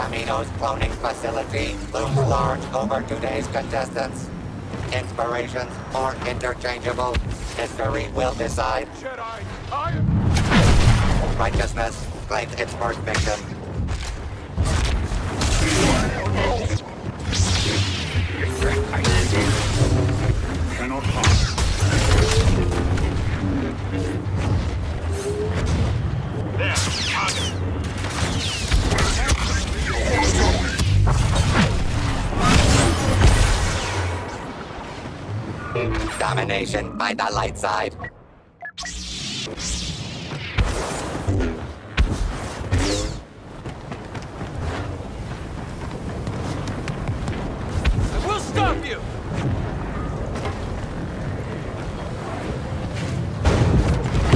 Kamino's cloning facility looms large over today's contestants. Inspirations are interchangeable, history will decide. Jedi, I. Righteousness claims its first victim. Domination by the light side. I will stop you!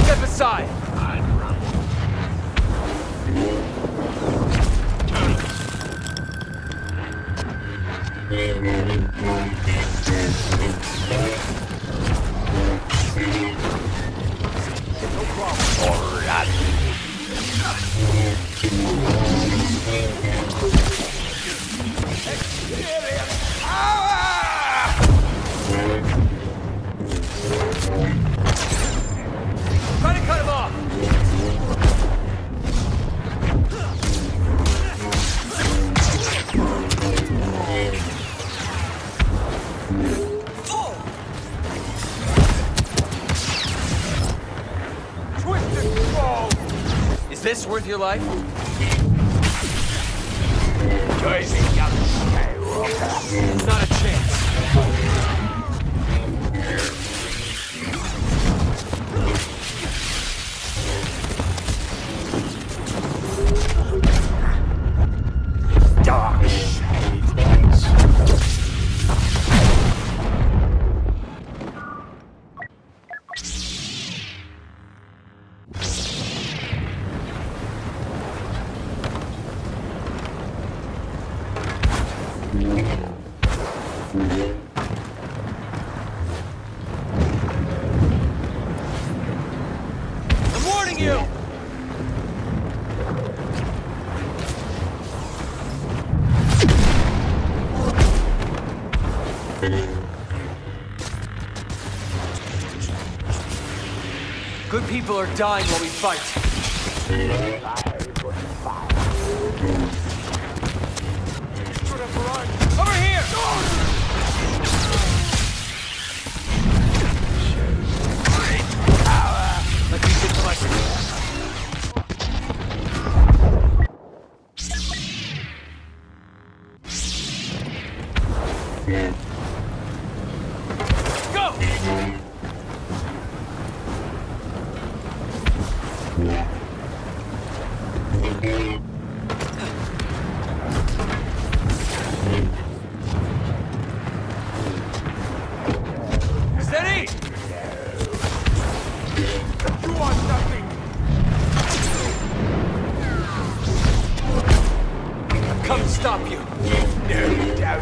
Step aside! This worth your life? Not a you! Good people are dying while we fight. Stop you. No doubt.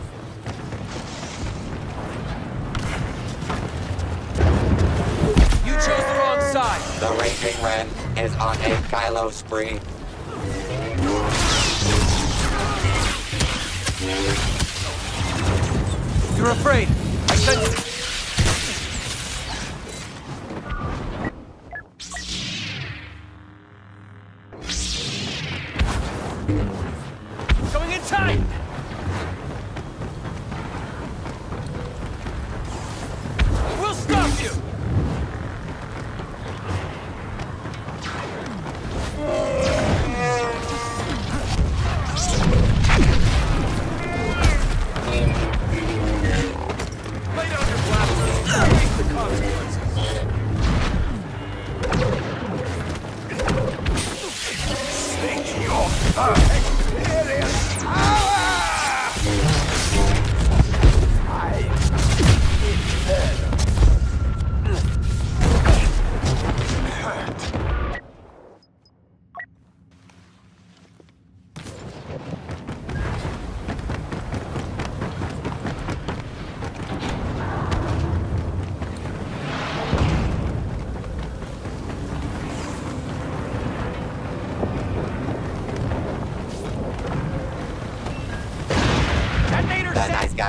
is on a Kylo spree. You're afraid. I sense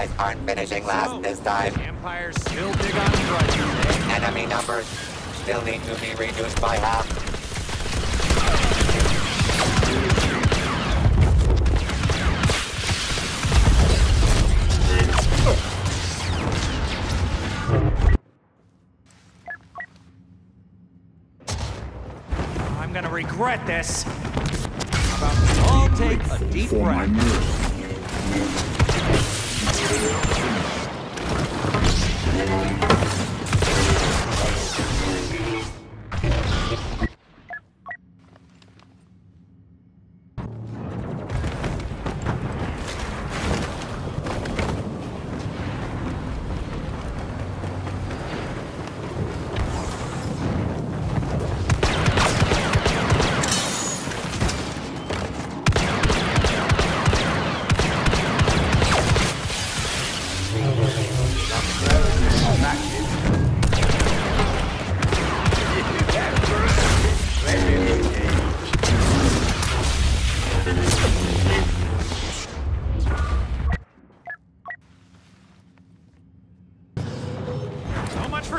guys aren't finishing last this time. Empire's still big on. Enemy numbers still need to be reduced by half. I'm gonna regret this. How about we all take a deep breath? For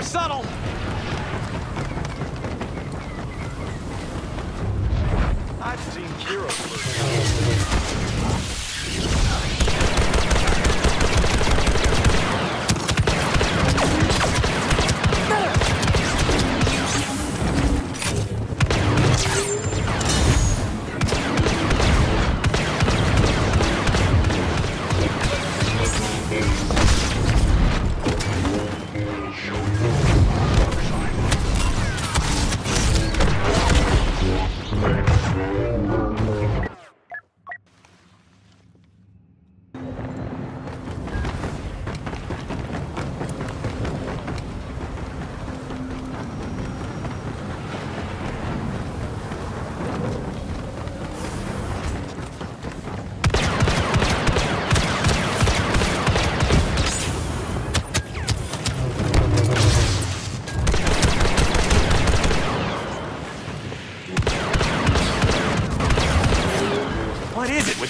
subtle. I've seen Kira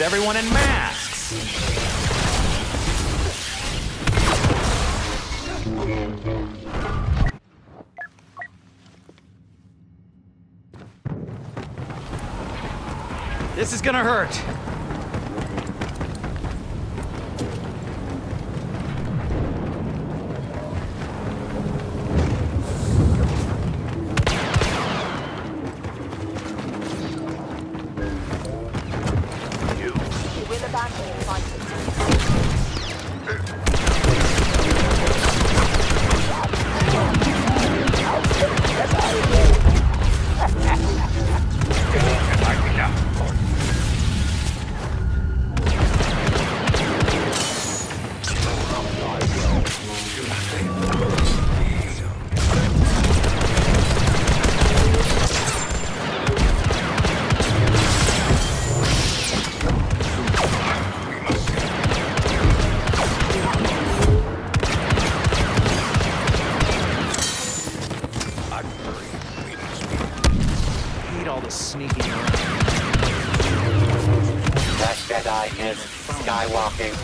everyone in masks? This is gonna hurt.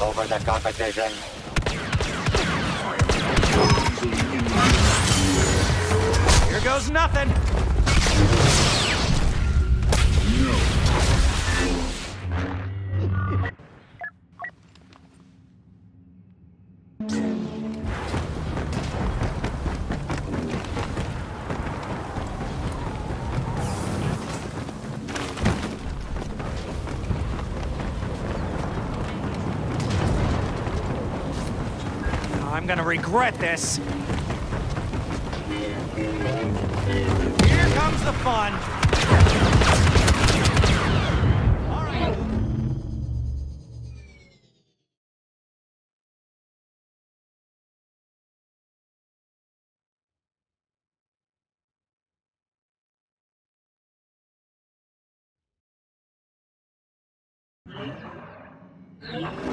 Over the competition. Here goes nothing. Gonna regret this. Here comes the fun. Right.